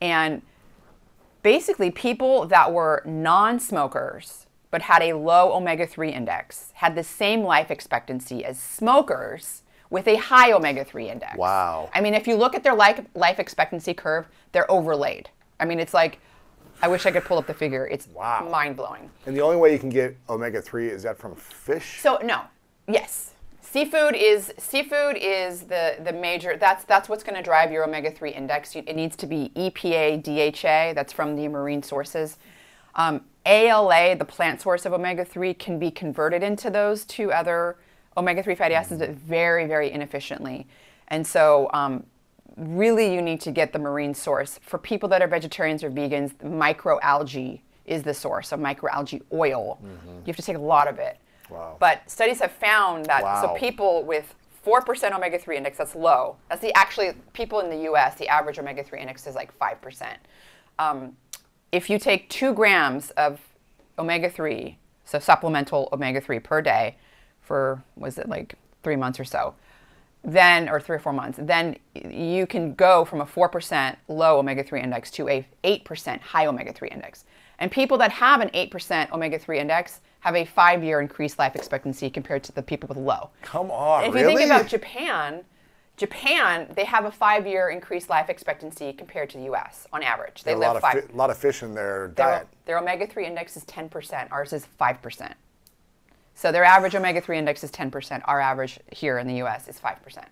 And basically, people that were non smokers but had a low omega 3 index had the same life expectancy as smokers with a high omega 3 index. Wow. I mean, if you look at their life, life expectancy curve, they're overlaid. I mean, it's like, I wish I could pull up the figure. It's Wow. mind blowing. And the only way you can get omega three is that from fish. So no, yes, seafood is seafood is the the major. That's that's what's going to drive your omega three index. It needs to be EPA, DHA. That's from the marine sources. Um, ALA, the plant source of omega three, can be converted into those two other omega three fatty acids, but very very inefficiently. And so. Um, really you need to get the marine source. For people that are vegetarians or vegans, microalgae is the source of microalgae oil. You have to take a lot of it. Wow. But studies have found that Wow. so people with 4% omega 3 index, that's low. That's the actually, people in the US, the average omega 3 index is like 5%. Um, if you take two grams of omega 3, so supplemental omega 3 per day for, was it like three months or so, then or three or four months, then you can go from a four percent low omega three index to a eight percent high omega three index. And people that have an eight percent omega three index have a five year increased life expectancy compared to the people with low. Come on, if really? you think about Japan, Japan they have a five year increased life expectancy compared to the U.S. on average. They a live lot of five. fi- lot of fish in their Their, diet. their omega 3 index is 10%, ours is 5%. So their average omega 3 index is 10%, our average here in the US is 5%.